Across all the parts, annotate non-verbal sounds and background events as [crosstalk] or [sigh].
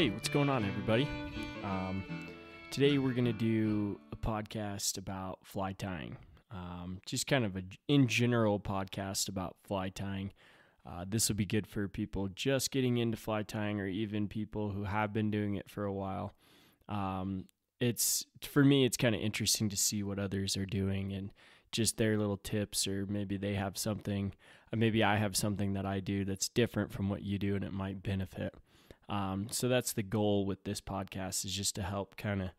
Hey, what's going on, everybody? Um, today we're going to do a podcast about fly tying. Um, just kind of a in general podcast about fly tying. Uh, this will be good for people just getting into fly tying or even people who have been doing it for a while. Um, it's for me, it's kind of interesting to see what others are doing and just their little tips, or maybe they have something, uh, maybe I have something that I do that's different from what you do and it might benefit. Um, so that's the goal with this podcast is just to help kind of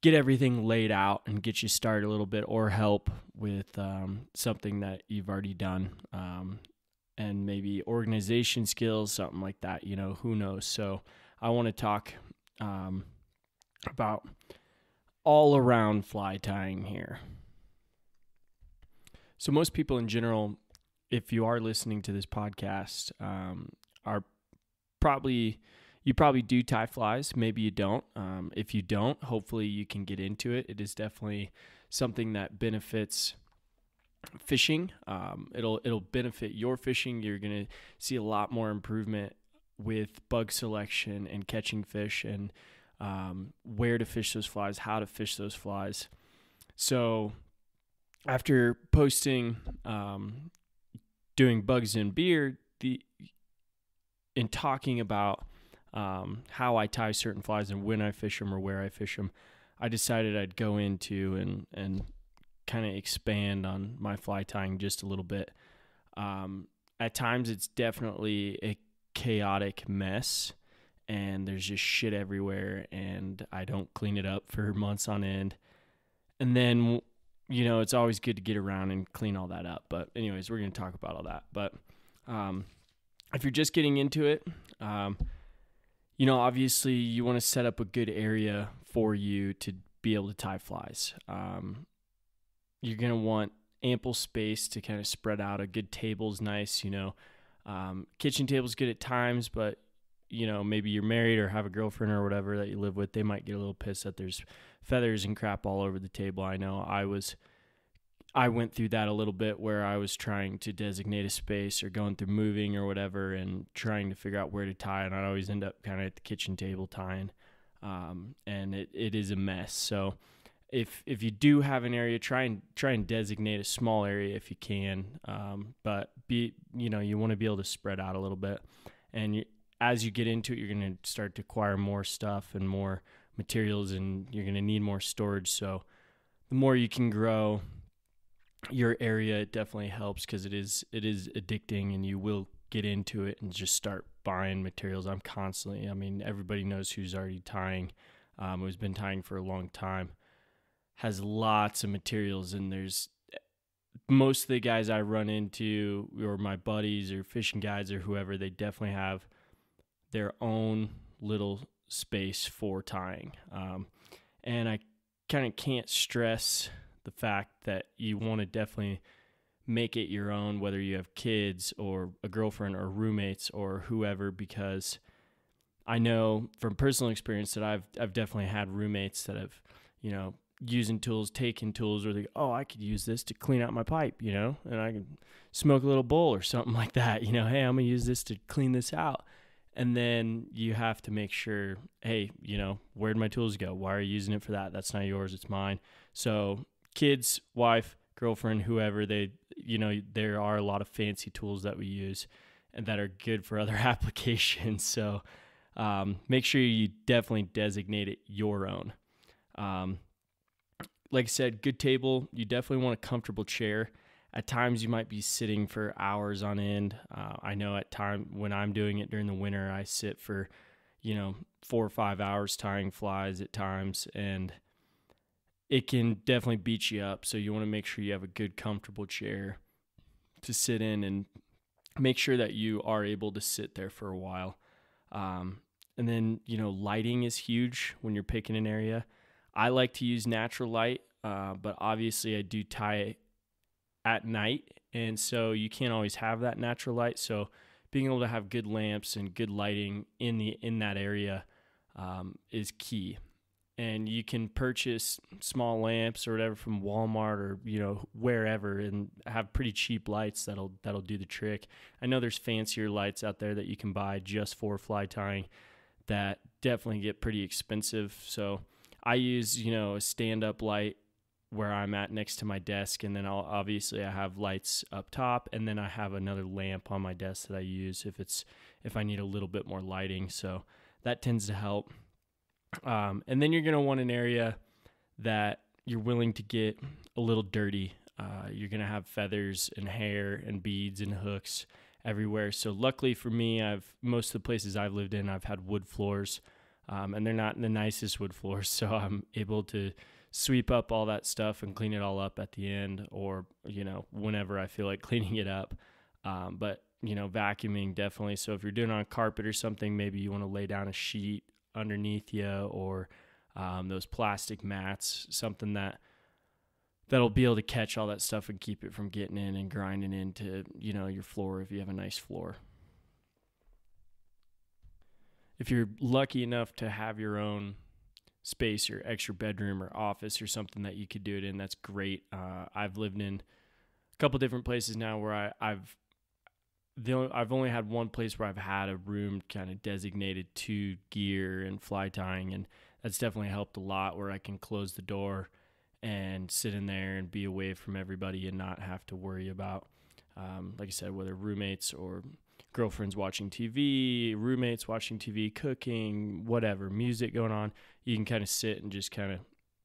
get everything laid out and get you started a little bit or help with um, something that you've already done um, and maybe organization skills, something like that. You know, who knows? So I want to talk um, about all around fly tying here. So, most people in general, if you are listening to this podcast, um, are probably you probably do tie flies. Maybe you don't. Um, if you don't, hopefully you can get into it. It is definitely something that benefits fishing. Um, it'll it'll benefit your fishing. You're gonna see a lot more improvement with bug selection and catching fish and um, where to fish those flies, how to fish those flies. So after posting um, doing bugs and beer, the in talking about um, how I tie certain flies and when I fish them or where I fish them, I decided I'd go into and and kind of expand on my fly tying just a little bit. Um, at times, it's definitely a chaotic mess, and there's just shit everywhere, and I don't clean it up for months on end. And then, you know, it's always good to get around and clean all that up. But anyways, we're gonna talk about all that. But um, if you're just getting into it, um, you know, obviously you want to set up a good area for you to be able to tie flies. Um, you're going to want ample space to kind of spread out. A good table's nice, you know. Um, kitchen table's good at times, but you know, maybe you're married or have a girlfriend or whatever that you live with, they might get a little pissed that there's feathers and crap all over the table. I know I was I went through that a little bit where I was trying to designate a space or going through moving or whatever and trying to figure out where to tie. And I'd always end up kind of at the kitchen table tying. Um, and it, it is a mess. So if if you do have an area, try and try and designate a small area if you can. Um, but be you know you want to be able to spread out a little bit. And you, as you get into it, you're going to start to acquire more stuff and more materials, and you're going to need more storage. So the more you can grow, your area it definitely helps because it is it is addicting and you will get into it and just start buying materials. I'm constantly i mean everybody knows who's already tying um, who's been tying for a long time has lots of materials and there's most of the guys i run into or my buddies or fishing guides or whoever they definitely have their own little space for tying um, and i kind of can't stress the fact that you want to definitely make it your own, whether you have kids or a girlfriend or roommates or whoever, because I know from personal experience that I've I've definitely had roommates that have, you know, using tools, taking tools, or they oh I could use this to clean out my pipe, you know, and I can smoke a little bowl or something [laughs] like that, you know. Hey, I'm gonna use this to clean this out, and then you have to make sure, hey, you know, where'd my tools go? Why are you using it for that? That's not yours, it's mine. So kids, wife, girlfriend, whoever, they, you know, there are a lot of fancy tools that we use and that are good for [laughs] other applications. So um, make sure you definitely designate it your own. Um, like I said, good table. You definitely want a comfortable chair. At times, you might be sitting for hours on end. Uh, I know at time when I'm doing it during the winter, I sit for, you know, four or five hours tying flies at times, and it can definitely beat you up. So you want to make sure you have a good, comfortable chair to sit in and make sure that you are able to sit there for a while. Um, and then, you know, lighting is huge when you're picking an area. I like to use natural light, uh, but obviously I do tie at night. And so you can't always have that natural light. So being able to have good lamps and good lighting in the in that area um, is key and you can purchase small lamps or whatever from Walmart or you know wherever and have pretty cheap lights that'll that'll do the trick. I know there's fancier lights out there that you can buy just for fly tying, that definitely get pretty expensive. So I use, you know, a stand up light where I'm at next to my desk. And then I'll obviously I have lights up top and then I have another lamp on my desk that I use if it's, if I need a little bit more lighting. So that tends to help. Um, and then you're going to want an area that you're willing to get a little dirty. Uh, you're going to have feathers and hair and beads and hooks everywhere. So luckily for me, I've most of the places I've lived in, I've had wood floors, um, and they're not the nicest wood [laughs] floors. So I'm able to sweep up all that stuff and clean it all up at the end, or you know whenever I feel like [laughs] cleaning it up. Um, but you know vacuuming definitely. So if you're doing on a carpet or something, maybe you want to lay down a sheet underneath you or um, those plastic mats, something that that'll be able to catch all that stuff and keep it from getting in and grinding into you know your floor if you have a nice floor. If you're lucky enough to have your own space or extra bedroom or office or something that you could do it in that's great. Uh, i've lived in a couple different places now where I, i've the only, I've only had one place where I've had a room kind of designated to gear and fly tying, and that's definitely helped a lot. Where I can close the door and sit in there and be away from everybody and not have to worry about, um, like I said, whether roommates or girlfriends watching TV, roommates watching TV, cooking, whatever, music going on. You can kind of sit and just kind of,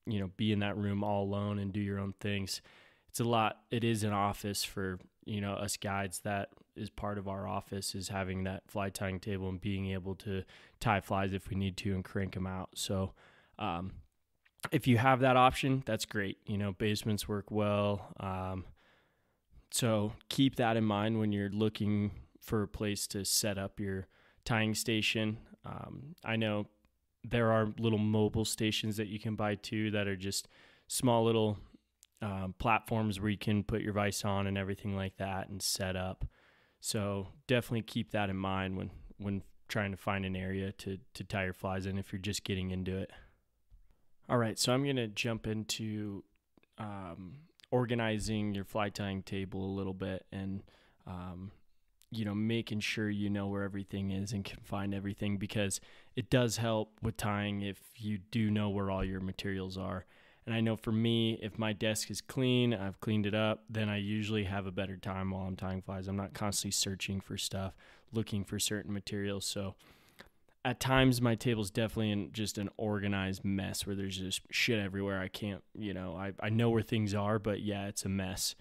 you know, be in that room all alone and do your own things. It's a lot. It is an office for, you know, us guides. That is part of our office is having that fly tying table and being able to tie flies if we need to and crank them out. So, um, if you have that option, that's great. You know, basements work well. Um, so keep that in mind when you're looking for a place to set up your tying station. Um, I know there are little mobile stations that you can buy too that are just small little um, platforms where you can put your vise on and everything like that and set up. So definitely keep that in mind when when trying to find an area to to tie your flies in if you're just getting into it. All right, so I'm going to jump into um, organizing your fly tying table a little bit and, um, you know, making sure you know where everything is and can find everything because it does help with tying if you do know where all your materials are. And I know for me, if my desk is clean, I've cleaned it up, then I usually have a better time while I'm tying flies. I'm not constantly searching for stuff, looking for certain materials. So, at times my table's definitely in just an organized mess where there's just shit everywhere. I can't, you know, I, I know where things are, but yeah, it's a mess.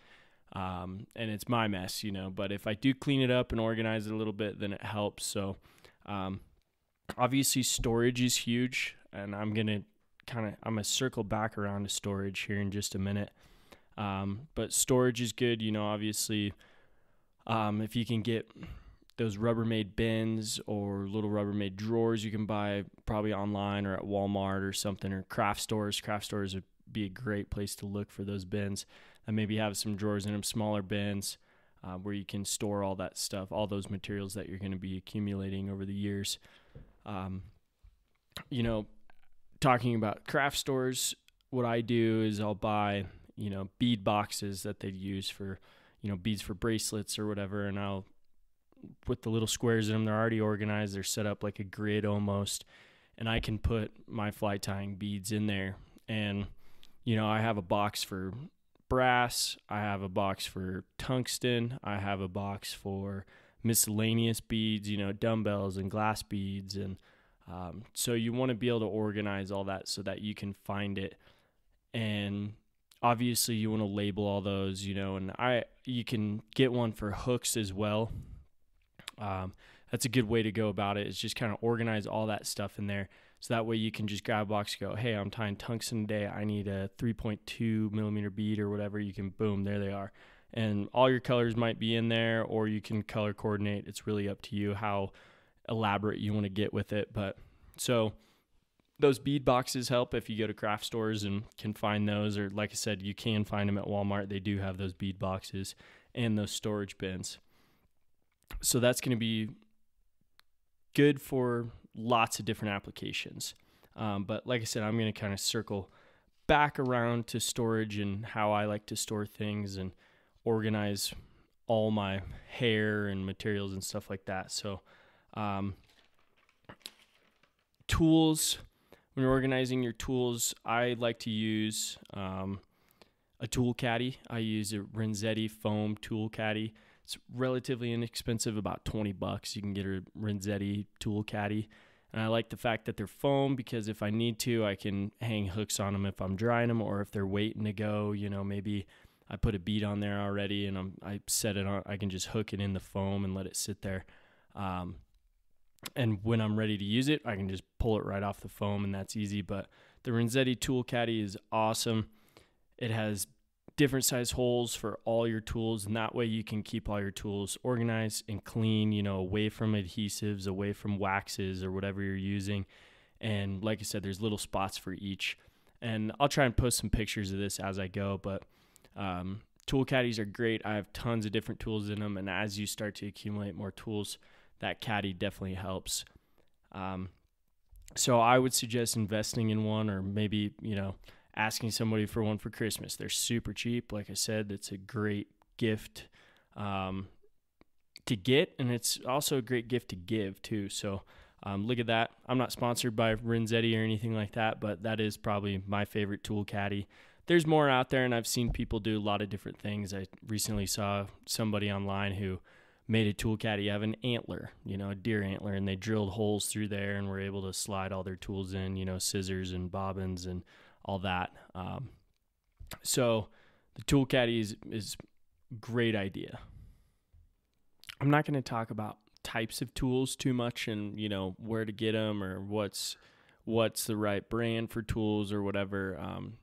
Um, and it's my mess, you know, but if I do clean it up and organize it a little bit, then it helps. So, um, obviously storage is huge and I'm going to kind of, I'm to circle back around to storage here in just a minute. Um, but storage is good, you know, obviously, um, if you can get those Rubbermaid bins or little Rubbermaid drawers you can buy probably online or at Walmart or something or craft stores. Craft stores would be a great place to look for those bins and maybe have some drawers in them, smaller bins uh, where you can store all that stuff, all those materials that you're going to be accumulating over the years. Um, you know, talking about craft stores, what I do is I'll buy, you know, bead boxes that they'd use for, you know, beads for bracelets or whatever, and I'll with the little squares in them. They're already organized. They're set up like a grid almost, and I can put my fly tying beads in there. And you know, I have a box for brass. I have a box for tungsten. I have a box for miscellaneous beads. You know, dumbbells and glass beads, and um, so you want to be able to organize all that so that you can find it and obviously you want to label all those you know and i you can get one for hooks as well um, that's a good way to go about it. Is just kind of organize all that stuff in there, so that way you can just grab a box, go, hey, I'm tying tungsten today. I need a 3.2 millimeter bead or whatever. You can boom, there they are, and all your colors might be in there, or you can color coordinate. It's really up to you how elaborate you want to get with it. But so those bead boxes help if you go to craft stores and can find those, or like I said, you can find them at Walmart. They do have those bead boxes and those storage bins so that's going to be good for lots of different applications. Um, but like I said, I'm going to kind of circle back around to storage and how I like to store things and organize all my hair and materials and stuff like that. So, um, tools, when you're organizing your tools, I like to use um, a tool caddy. I use a Renzetti foam tool caddy. It's relatively inexpensive, about 20 bucks. You can get a Renzetti tool caddy. And I like the fact that they're foam because if I need to, I can hang hooks on them if I'm drying them or if they're waiting to go. You know, maybe I put a bead on there already and I'm, I set it on, I can just hook it in the foam and let it sit there. Um, and when I'm ready to use it, I can just pull it right off the foam and that's easy. But the Renzetti Tool Caddy is awesome. It has different size holes for all your tools and that way you can keep all your tools organized and clean you know away from adhesives away from waxes or whatever you're using and like i said there's little spots for each and i'll try and post some pictures of this as i go but um, tool caddies are great i have tons of different tools in them and as you start to accumulate more tools that caddy definitely helps um, so i would suggest investing in one or maybe you know asking somebody for one for Christmas. They're super cheap. Like I said, it's a great gift um, to get, and it's also a great gift to give too. So um, look at that. I'm not sponsored by Renzetti or anything like that, but that is probably my favorite tool caddy. There's more out there, and I've seen people do a lot of different things. I recently saw somebody online who made a tool caddy of an antler, you know, a deer antler, and they drilled holes through there and were able to slide all their tools in, you know, scissors and bobbins and all that. Um, so the tool caddy is, is great idea. I'm not going to talk about types of tools too much and you know where to get them or what's what's the right brand for tools or whatever. Um,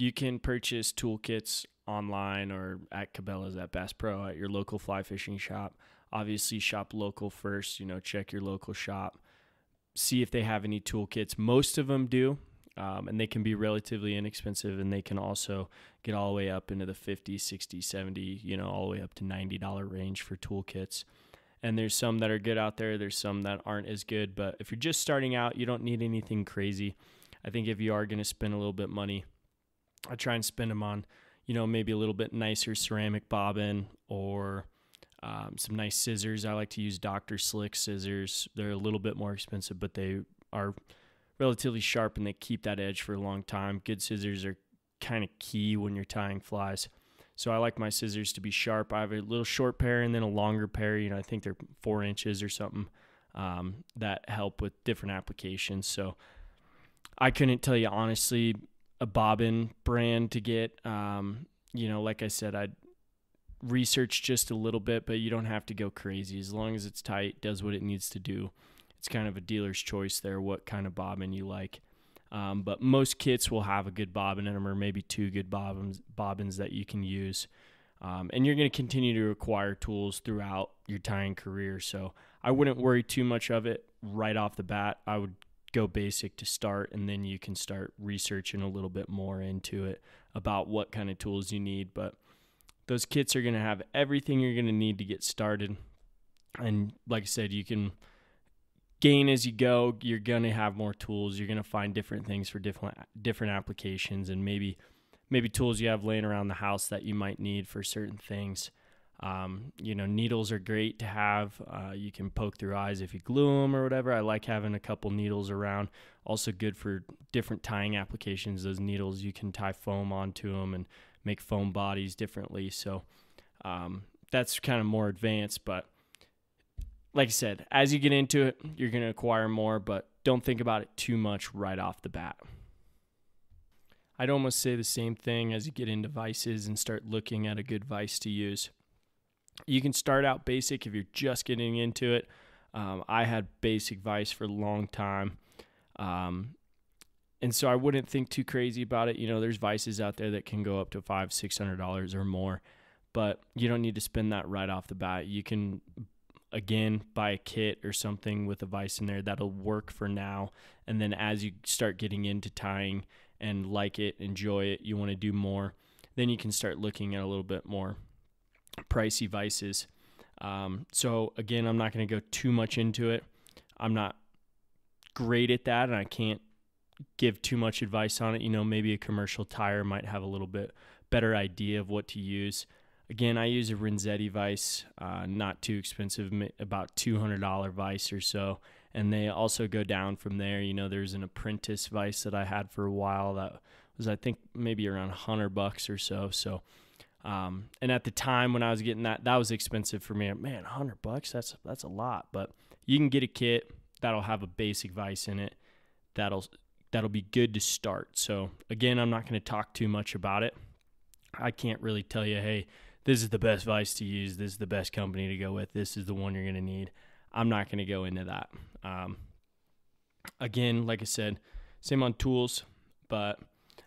you can purchase toolkits online or at Cabela's at Bass Pro at your local fly fishing shop. Obviously, shop local first. You know, check your local shop, see if they have any toolkits. Most of them do um, and they can be relatively inexpensive and they can also get all the way up into the 50 60 70 you know all the way up to $90 range for toolkits and there's some that are good out there there's some that aren't as good but if you're just starting out you don't need anything crazy i think if you are going to spend a little bit money i try and spend them on you know maybe a little bit nicer ceramic bobbin or um, some nice scissors i like to use dr slick scissors they're a little bit more expensive but they are relatively sharp and they keep that edge for a long time. Good scissors are kind of key when you're tying flies. So I like my scissors to be sharp. I have a little short pair and then a longer pair. You know, I think they're four inches or something um, that help with different applications. So I couldn't tell you honestly a bobbin brand to get. Um, you know, like I said, I'd research just a little bit, but you don't have to go crazy as long as it's tight, does what it needs to do it's kind of a dealer's choice there what kind of bobbin you like. Um, but most kits will have a good bobbin in them, or maybe two good bobbins bobbins that you can use. Um, and you're going to continue to acquire tools throughout your tying career. So I wouldn't worry too much of it right off the bat. I would go basic to start, and then you can start researching a little bit more into it about what kind of tools you need. But those kits are going to have everything you're going to need to get started. And like I said, you can gain as you go. You're going to have more tools. You're going to find different things for different different applications and maybe maybe tools you have laying around the house that you might need for certain things. Um, you know, needles are great to have. Uh, you can poke through eyes if you glue them or whatever. I like having a couple needles around. Also good for different tying applications. Those needles you can tie foam onto them and make foam bodies differently. So um, that's kind of more advanced, but like I said, as you get into it, you're going to acquire more, but don't think about it too much right off the bat. I'd almost say the same thing as you get into vices and start looking at a good vice to use. You can start out basic if you're just getting into it. Um, I had basic vice for a long time. Um, and so I wouldn't think too crazy about it. You know, there's vices out there that can go up to five, six hundred dollars or more, but you don't need to spend that right off the bat. You can again buy a kit or something with a vise in there that'll work for now and then as you start getting into tying and like it enjoy it you want to do more then you can start looking at a little bit more pricey vices um, so again i'm not going to go too much into it i'm not great at that and i can't give too much advice on it you know maybe a commercial tyer might have a little bit better idea of what to use Again, I use a Renzetti vise, uh, not too expensive, about $200 vise or so. and they also go down from there. You know, there's an apprentice vise that I had for a while that was I think maybe around hundred bucks or so. So, um, and at the time when I was getting that, that was expensive for me. Man, hundred bucks that's that's a lot. But you can get a kit that'll have a basic vice in it. That'll that'll be good to start. So again, I'm not going to talk too much about it. I can't really tell you, hey, this is the best vice to use. This is the best company to go with. This is the one you're going to need. I'm not going to go into that. Um, again, like I said, same on tools, but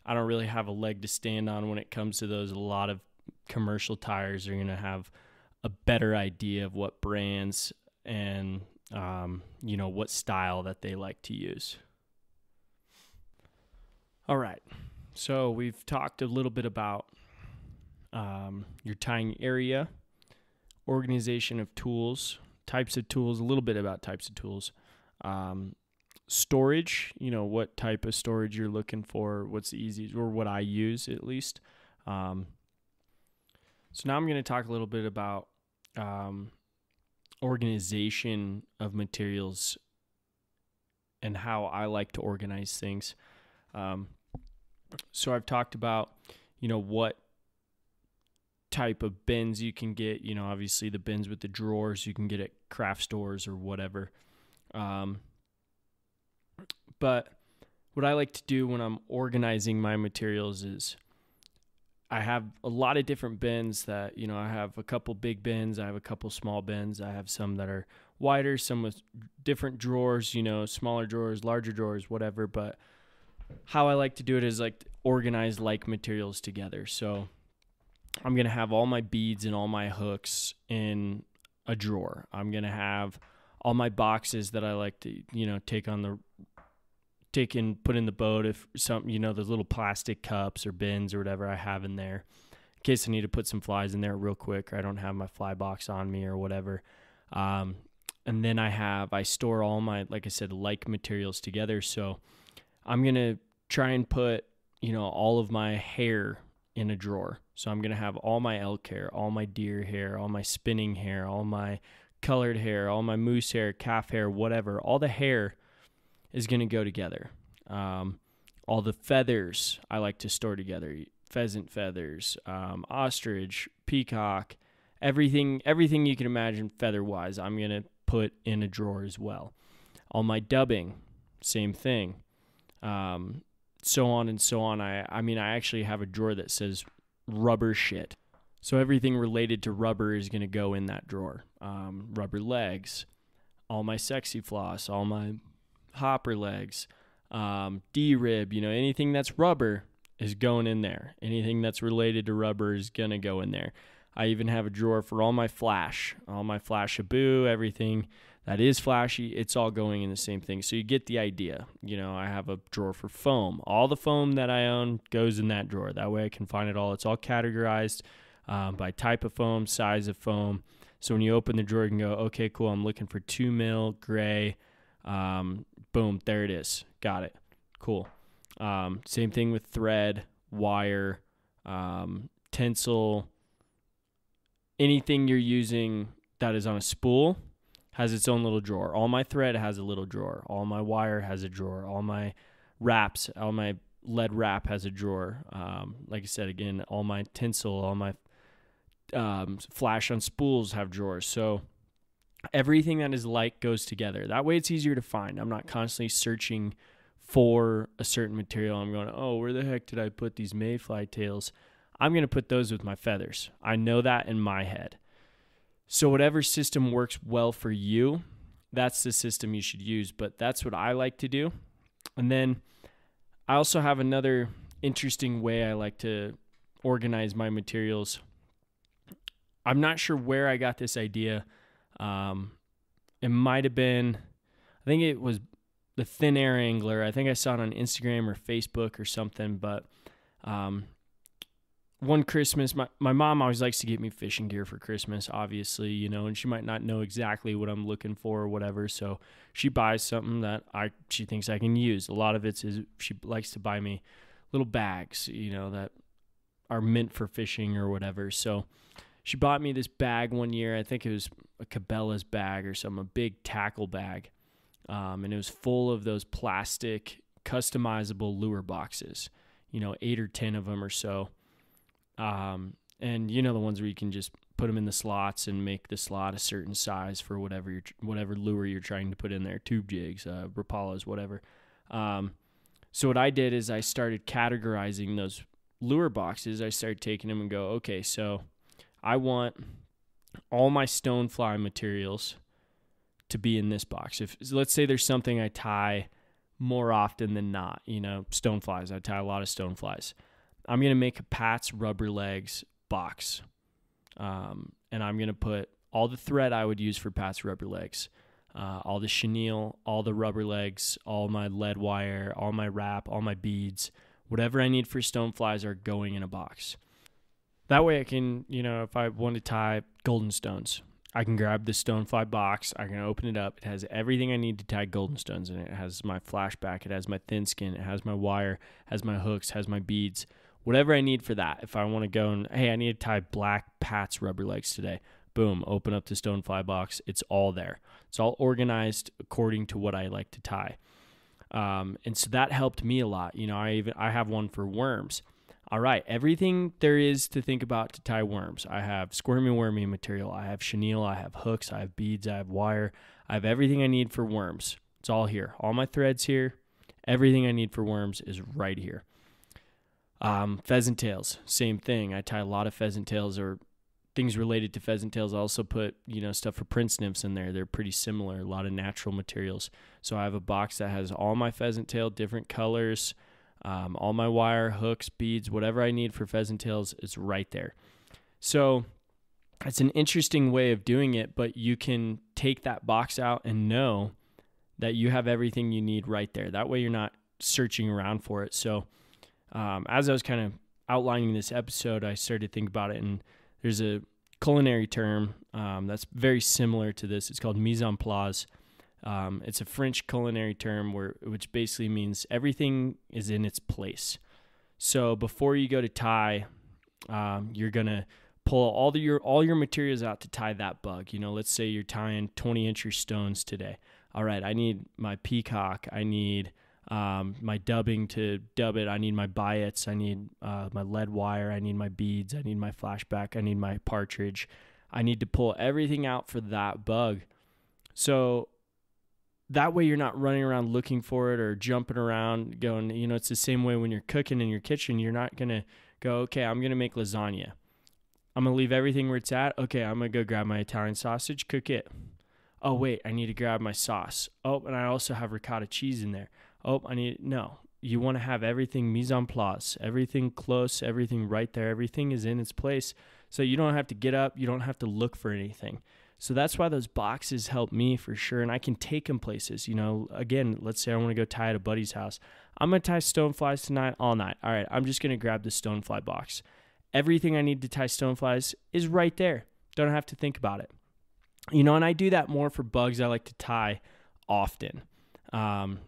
I don't really have a leg to stand on when it comes to those. A lot of commercial tyers are going to have a better idea of what brands and um, you know what style that they like to use. All right, so we've talked a little bit about um, your tying area, organization of tools, types of tools, a little bit about types of tools. Um, storage, you know, what type of storage you're looking for, what's the easiest, or what I use at least. Um, so now I'm going to talk a little bit about um, organization of materials and how I like to organize things. Um, so I've talked about, you know, what type of bins you can get. You know, obviously the bins with the drawers you can get at craft stores or whatever. Um, but what I like to do when I'm organizing my materials is I have a lot of different bins that, you know, I have a couple big bins, I have a couple small bins, I have some that are wider, some with different drawers, you know, smaller drawers, larger drawers, whatever. But how I like to do it is like organize like materials together. So I'm going to have all my beads and all my hooks in a drawer. I'm going to have all my boxes that I like to, you know, take on the take and put in the boat if some, you know, those little plastic cups or bins or whatever I have in there in case I need to put some flies in there real quick or I don't have my fly box on me or whatever. Um, and then I have, I store all my, like I said, like materials together. So I'm going to try and put, you know, all of my hair in a drawer. So I'm going to have all my elk hair, all my deer hair, all my spinning hair, all my colored hair, all my moose hair, calf hair, whatever. All the hair is going to go together. Um, all the feathers I like to store together pheasant feathers, um, ostrich, peacock, everything everything you can imagine feather wise, I'm going to put in a drawer as well. All my dubbing, same thing. Um, so on and so on. I I mean I actually have a drawer that says rubber shit. So everything related to rubber is going to go in that drawer. Um, rubber legs, all my sexy floss, all my hopper legs, um, D rib, you know, anything that's rubber is going in there. Anything that's related to rubber is going to go in there. I even have a drawer for all my flash, all my Flashabou, everything that is flashy, it's all going in the same thing. So you get the idea. You know, I have a drawer for foam. All the foam that I own goes in that drawer. That way I can find it all. It's all categorized um, by type of foam, size of foam. So when you open the drawer, you can go, okay, cool. I'm looking for two mil gray. Um, boom, there it is. Got it. Cool. Um, same thing with thread, wire, um, tinsel, anything you're using that is on a spool has its own little drawer. All my thread has a little drawer. All my wire has a drawer. All my wraps, all my lead wrap has a drawer. Um, like I said again, all my tinsel, all my um, flash on spools have drawers. So everything that is like goes together. That way, it's easier to find. I'm not constantly searching for a certain material. I'm going, oh, where the heck did I put these mayfly tails? I'm going to put those with my feathers. I know that in my head. So, whatever system works well for you, that's the system you should use. But that's what I like to do. And then I also have another interesting way I like to organize my materials. I'm not sure where I got this idea. Um, it might have been, I think it was the thin air angler. I think I saw it on Instagram or Facebook or something. But um, one Christmas, my, my mom always likes to get me fishing gear for Christmas, obviously, you know, and she might not know exactly what I'm looking for or whatever. So she buys something that I she thinks I can use. A lot of it is she likes to buy me little bags, you know, that are meant for fishing or whatever. So she bought me this bag one year. I think it was a Cabela's bag or some a big tackle bag. um, and it was full of those plastic customizable lure boxes. You know, eight or ten of them or so. Um, and you know the ones where you can just put them in the slots and make the slot a certain size for whatever you're whatever lure you're trying to put in there, tube jigs, uh, Rapalas, whatever. Um, so what I did is I started categorizing those lure boxes. I started taking them and go, okay, so I want all my stonefly materials to be in this box. If let's say there's something I tie more often than not, you know, stoneflies. I tie a lot of stoneflies. I'm gonna make a Pat's rubber legs box, um, and I'm gonna put all the thread I would use for Pat's rubber legs, uh, all the chenille, all the rubber legs, all my lead wire, all my wrap, all my beads, whatever I need for stoneflies are going in a box. That way I can, you know, if I want to tie golden stones, I can grab the stonefly box, I can open it up. It has everything I need to tie golden stones in it. It has my flashback, it has my thin skin, it has my wire, has my hooks, has my beads, whatever I need for that. If I want to go and hey, I need to tie black Pat's rubber legs today. Boom, open up the stonefly box. It's all there. It's all organized according to what I like to tie. Um, and so that helped me a lot. You know, I even I have one for worms. All right, everything there is to think about to tie worms. I have squirmy wormy material. I have chenille. I have hooks. I have beads. I have wire. I have everything I need for worms. It's all here. All my threads here. Everything I need for worms is right here. Um, pheasant tails, same thing. I tie a lot of pheasant tails or things related to pheasant tails. I also put you know stuff for prince nymphs in there. They're pretty similar. A lot of natural materials. So I have a box that has all my pheasant tail, different colors um, all my wire, hooks, beads, whatever I need for pheasant tails is right there. So it's an interesting way of doing it, but you can take that box out and know that you have everything you need right there. That way you're not searching around for it. So um, as I was kind of outlining this episode, I started to think about it, and there's a culinary term um, that's very similar to this. It's called mise en place. Um, it's a French culinary term where which basically means everything is in its place. So before you go to tie, um, you're gonna pull all the, your all your materials out to tie that bug. You know, let's say you're tying 20 inch stones today. All right, I need my peacock. I need um, my dubbing to dub it. I need my biots. I need uh, my lead wire. I need my beads. I need my flashback. I need my partridge. I need to pull everything out for that bug. So that way you're not running around looking for it or jumping around going you know it's the same way when you're cooking in your kitchen you're not going to go okay i'm going to make lasagna. I'm going to leave everything where it's at. Okay i'm going to go grab my italian sausage cook it. Oh wait i need to grab my sauce. Oh and i also have ricotta cheese in there. Oh i need no. You want to have everything mise en place everything close everything right there everything is in its place so you don't have to get up you don't have to look for anything so that's why those boxes help me for sure. And I can take them places. You know, again, let's say I want to go tie at a buddy's house. I'm going to tie stoneflies tonight all night. All right, I'm just going to grab the stonefly box. Everything I need to tie stoneflies is right there. Don't have to think about it. You know, and I do that more for bugs I like to tie often. Um,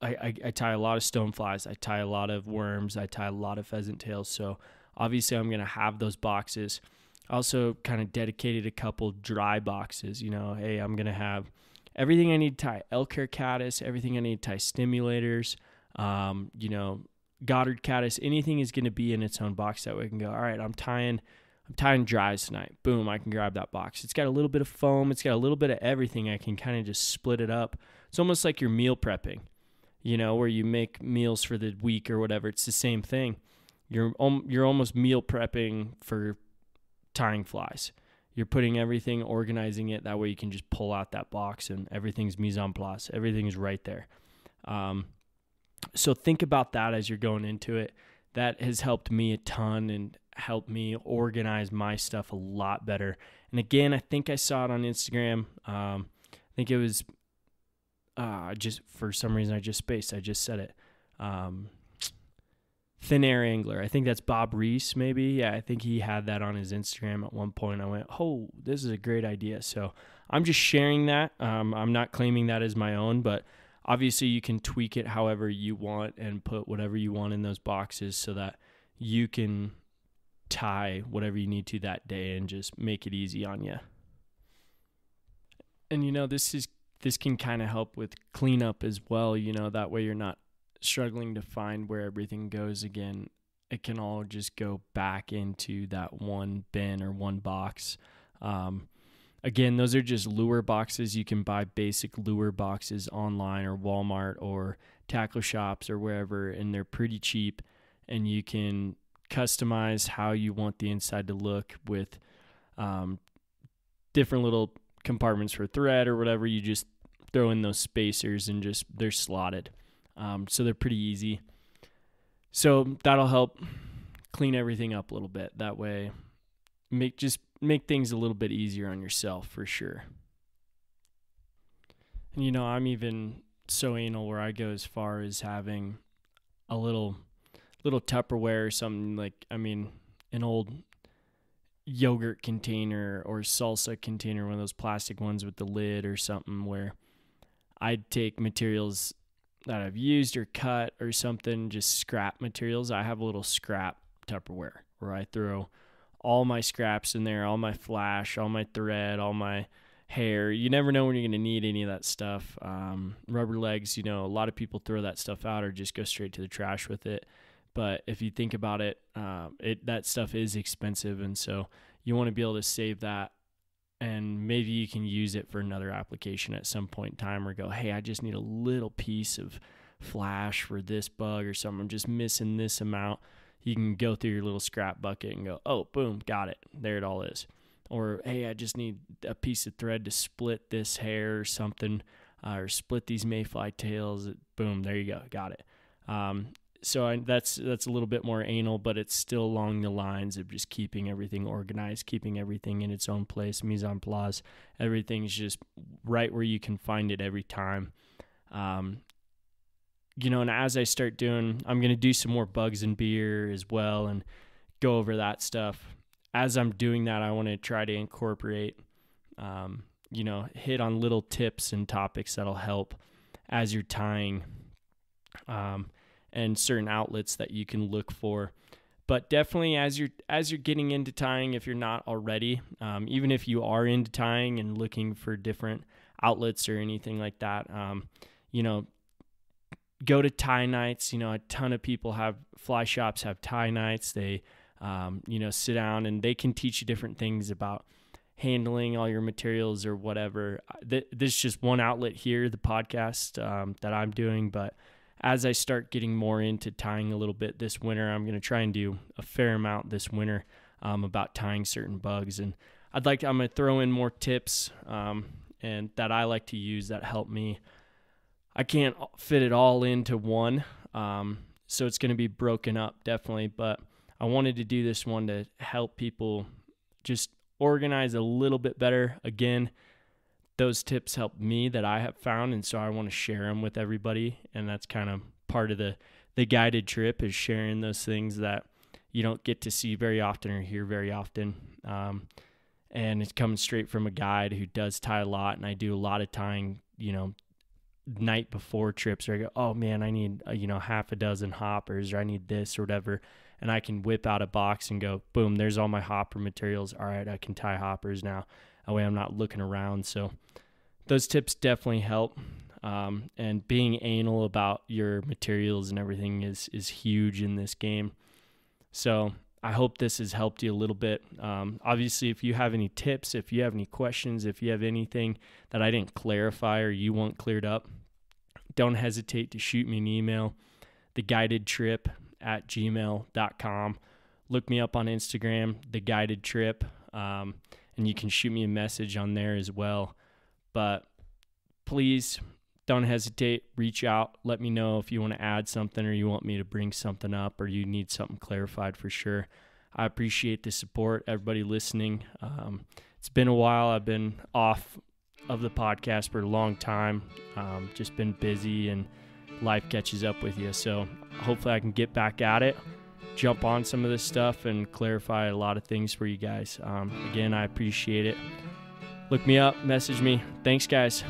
I, I, I tie a lot of stoneflies. I tie a lot of worms. I tie a lot of pheasant tails. So obviously, I'm going to have those boxes also kind of dedicated a couple dry boxes. You know, hey, I'm gonna have everything I need to tie hair caddis, everything I need to tie stimulators, um, you know, Goddard caddis, anything is gonna be in its own box. That way I can go, all right, I'm tying I'm tying dries tonight. Boom, I can grab that box. It's got a little bit of foam, it's got a little bit of everything. I can kind of just split it up. It's almost like you're meal prepping, you know, where you make meals for the week or whatever. It's the same thing. You're um, you're almost meal prepping for tying flies. You're putting everything, organizing it. That way you can just pull out that box and everything's mise en place. Everything's right there. Um, so think about that as you're going into it. That has helped me a ton and helped me organize my stuff a lot better. And again, I think I saw it on Instagram. Um, I think it was uh, just for some reason I just spaced. I just said it. Um, thin air angler. I think that's Bob Reece, maybe. Yeah, I think he had that on his Instagram at one point. I went, oh, this is a great idea. So I'm just sharing that. Um, I'm not claiming that as my own, but obviously you can tweak it however you want and put whatever you want in those boxes so that you can tie whatever you need to that day and just make it easy on you. And you know, this is this can kind of help with cleanup as well. You know, that way you're not struggling to find where everything goes again. It can all just go back into that one bin or one box. Um, again, those are just lure boxes. You can buy basic lure boxes online or Walmart or tackle shops or wherever, and they're pretty cheap. And you can customize how you want the inside to look with um, different little compartments for thread or whatever. You just throw in those spacers and just they're slotted. Um, so they're pretty easy. So that'll help clean everything up a little bit. That way, make just make things a little bit easier on yourself for sure. And you know, I'm even so anal where I go as far as having a little little Tupperware or something like I mean, an old yogurt container or salsa container, one of those plastic ones with the lid or something where I'd take materials that I've used or cut or something, just scrap materials. I have a little scrap Tupperware where I throw all my scraps in there, all my flash, all my thread, all my hair. You never know when you're going to need any of that stuff. Um, rubber legs, you know, a lot of people throw that stuff out or just go straight to the trash with it. But if you think about it, uh, it that stuff is expensive, and so you want to be able to save that, and maybe you can use it for another application at some point in time, or go, hey, I just need a little piece of flash for this bug or something. I'm just missing this amount. You can go through your little scrap bucket and go, oh, boom, got it. There it all is. Or hey, I just need a piece of thread to split this hair or something, uh, or split these mayfly tails. Boom, there you go, got it. Um, so I, that's that's a little bit more anal, but it's still along the lines of just keeping everything organized, keeping everything in its own place, mise en place. Everything's just right where you can find it every time. Um, you know, and as I start doing, I'm gonna do some more bugs and beer as well, and go over that stuff. As I'm doing that, I want to try to incorporate, um, you know, hit on little tips and topics that'll help as you're tying. Um, and certain outlets that you can look for. But definitely, as you're as you're getting into tying, if you're not already, um, even if you are into tying and looking for different outlets or anything like that, um, you know, go to tie nights. You know, a ton of people have fly shops have tie nights. They, um, you know, sit down and they can teach you different things about handling all your materials or whatever. This is just one outlet here, the podcast um, that I'm doing, but as I start getting more into tying a little bit this winter, I'm going to try and do a fair amount this winter um, about tying certain bugs. And I'd like I'm going to throw in more tips um, and that I like to use that help me. I can't fit it all into one, um, so it's going to be broken up definitely. But I wanted to do this one to help people just organize a little bit better. Again, those tips help me that I have found, and so I want to share them with everybody. And that's kind of part of the the guided trip is sharing those things that you don't get to see very often or hear very often. Um, and it's coming straight from a guide who does tie a lot, and I do a lot of tying. You know, night before trips where I go, oh man, I need uh, you know half a dozen hoppers, or I need this or whatever, and I can whip out a box and go, boom, there's all my hopper materials. All right, I can tie hoppers now. That way I'm not looking around. So those tips definitely help. Um, and being anal about your materials and everything is is huge in this game. So I hope this has helped you a little bit. Um, obviously, if you have any tips, if you have any questions, if you have anything that I didn't clarify or you want cleared up, don't hesitate to shoot me an email, the guided trip at gmail.com. Look me up on Instagram, the guided trip. Um, and you can shoot me a message on there as well. But please don't hesitate. Reach out. Let me know if you want to add something or you want me to bring something up or you need something clarified for sure. I appreciate the support, everybody listening. Um, it's been a while. I've been off of the podcast for a long time. Um, just been busy and life catches up with you. So hopefully I can get back at it jump on some of this stuff and clarify a lot of things for you guys. Um, again, I appreciate it. Look me up, message me. Thanks, guys.